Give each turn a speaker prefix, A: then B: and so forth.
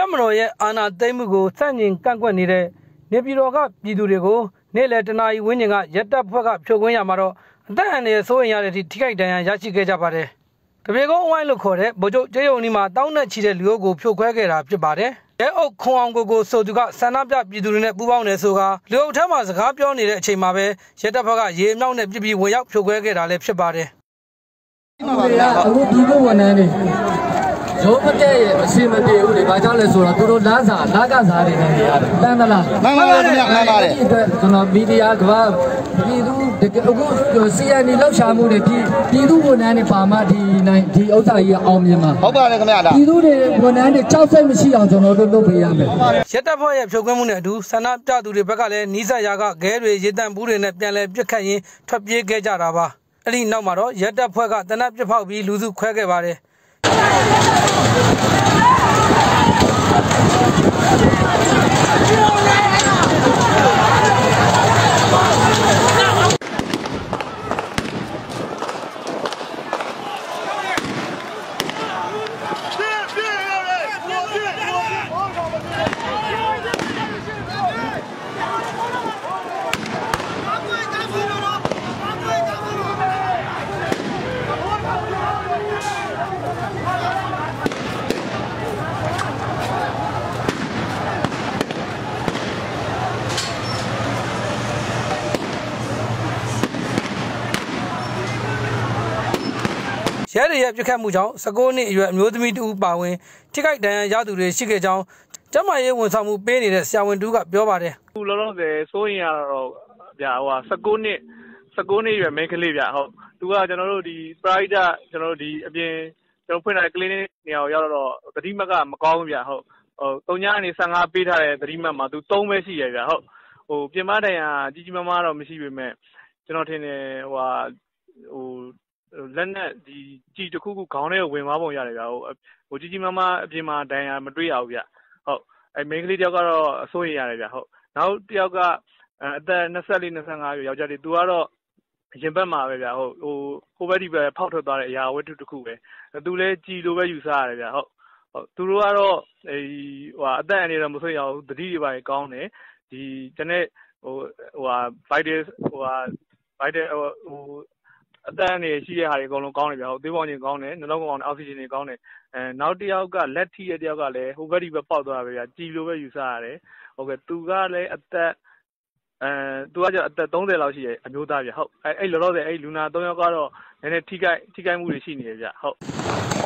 A: တပ်မတော်ရဲ့အာဏာသိမ်းမှုကိုစန့်ကျင်ကန့်ကွက်နေတဲ့နေပြည်တော်ကပြည်သူတွေကိုနေ့လယ်တနာရီဝန်းကျင်ကရက်တပ်ဖွဲ့ကဖြိုခွင်းရမှာတော့အသက်အန္တရာယ်စိုးရိမ်ရတဲ့အထိထိခိုက်ဒဏ်ရာရရှိခဲ့ကြပါတယ်။တပြေကုန်းအဝိုင်းလို့ခေါ်တဲ့ဗိုလ်ချုပ်ကျေးရုံဒီမှာတောင်းနဲ့ချီတဲ့လူအုပ်ကိုဖြိုခွဲခဲ့တာဖြစ်ပါတယ်။ရဲအုပ်ခွန်အောင်ကိုကိုဆိုသူကဆန္ဒပြပြည်သူတွေနဲ့ပူးပေါင်းနေဆိုကလူအုပ်ထက်မှစကားပြောနေတဲ့အချိန်မှာပဲရက်တပ်ဖွဲ့ကရေအမြောက်နဲ့ပြစ်ပြီးဝင်ရောက်ဖြိုခွဲခဲ့တာလည်းဖြစ်ပါတယ်။
B: အခုပြည်သူဝန်ထမ်းတွေ ရုံးမတက်ရဲ့အစီမပြေဘူးလေဘာကြောင့်လဲဆိုတော့သူတို့လမ်းစာလက်ကစားတွေနဲ့နေရတယ်တန်းသလား
C: မှန်ပါပါခင်ဗျမှန်ပါတယ်
B: ဒီအတွက်ကျွန်တော်မီဒီယာကဘာပြည်သူတကယ်အခု CND လောက်ရှာမှုတွေပြည်ပြည်သူဝန်ထမ်းတွေပါမှဒီနိုင်ဒီဥစ္စာကြီးကအောင်မြင်မှာ
C: ဟုတ်ပါတယ်ခင်ဗျာဒါ
B: ပြည်သူတွေဝန်ထမ်းတွေကြောက်စိတ်မရှိအောင်ကျွန်တော်တို့လုပ်ပေးရမယ်
A: ရက်တပ်ဖွဲ့ရဲ့ဖြုတ်ခွင်းမှုနဲ့အတူဆန္ဒပြသူတွေဘက်ကလည်းနီးစပ်ရာကဂဲတွေရေတံဘူးတွေနဲ့ပြန်လည်ပြစ်ခတ်ရင်းထွက်ပြေးခဲ့ကြတာပါအဲ့ဒီနောက်မှာတော့ရက်တပ်ဖွဲ့ကတနက်ပြစ်ဖောက်ပြီးလူစုခွဲခဲ့ပါတယ် Thank you. ရဲတွေရဲ့ပြစ်ခတ်မှုကြောင့်19နှစ်အရွယ်အမျိုးသမီးတူပါဝင်ထိခိုက်ဒဏ်ရာရသူတွေရှိခဲ့ကြောင်းကျမရေးဝန်ဆောင်မှုပေးနေတဲ့ဆရာဝန်တူကပြောပါတယ်
D: ခုလောလောဆယ်စိုးရင်ရတော့ဗျာဟိုဟာ19နှစ်19နှစ်ရွယ်မိန်းကလေးဗျာဟုတ်သူကကျွန်တော်တို့ဒီ pride ကျွန်တော်တို့ဒီအပြင်ကျွန်တော်ဖွင့်ထားတဲ့ clinic နေရာကိုရောက်တော့သတိမတ်ကမကောင်းဘူးဗျာဟုတ်ဟို3ညနေ15ပေးထားတဲ့သတိမတ်မှာသူ3ပဲရှိရဗျာဟုတ်ဟိုပြင်မတိုင်ဟာကြီးကြီးမားမားတော့မရှိပေမဲ့ကျွန်တော်ထင်တယ်ဟိုဟာဟို လက်နဲ့ဒီကြည်တစ်ခုခု ခေါင်းထဲကို ဝင်သွားပုံရတယ်ဗျာဟိုဟိုကြီးကြီးမားမား အပြင်မှာ ဒဏ်ရာ မတွေ့ရဘူးဗျာဟုတ်အဲမိန်းကလေးတယောက်ကတော့အစိုးရရတယ်ဗျာဟုတ်နောက်တစ်ယောက်က အသက်24 25ကျော်ယောက်ျားလေး သူကတော့ ရင်ဘက်မှာပဲဗျာဟုတ်ဟိုဟိုဘက် ဒီဘက် ဖောက်ထွက်သွားတဲ့ အရာဝတ္ထုတစ်ခုပဲ သူလည်းကြည်လိုပဲ ယူဆရတယ်ဗျာဟုတ်ဟုတ်သူတို့ကတော့အဲဟိုအသက်အန္တရာယ်တော့မဆွေးရဘူးတတိတွေပါကောင်းတယ်ဒီတနေ့ဟိုဟိုဟာ vital ဟိုဟာ vital ဟို အသက်အန္တရာယ်ရှိတဲ့ဟာတွေအကုန်လုံးကောင်းတယ်ဗျာဟုတ်သွေးပေါင်ခြင်းကောင်းတယ် နှလုံးကောင်းတယ် အောက်ဆီဂျင်တွေကောင်းတယ်အဲနောက်တစ်ယောက်က လက်ထိတဲ့တစ်ယောက်ကလည်း ဟိုဘက်ဒီဘက်ပေါက်သွားတာပဲဗျာကြည်လိုပဲယူဆရတယ်ဟုတ်ကဲ့သူကလည်း အသက်အဲသူကကျအသက်30လောက်ရှိရဲ့အမျိုးသားပြဟုတ်အဲအဲ့လောလောဆယ်အဲ့လူနာ3ယောက်ကတော့ နည်းနည်းထိခိုက်ထိခိုက်မှုတွေရှိနေတယ်ဗျဟုတ်